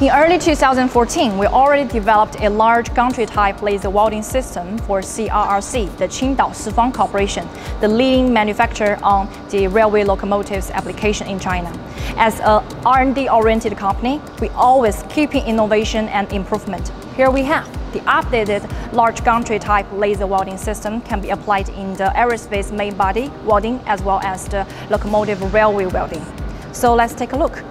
In early 2014, we already developed a large gantry-type laser welding system for CRRC, the Qingdao Sifang Corporation, the leading manufacturer on the railway locomotives application in China. As a R&D-oriented company, we always keeping innovation and improvement. Here we have the updated large gantry type laser welding system can be applied in the aerospace main body welding as well as the locomotive railway welding. So let's take a look.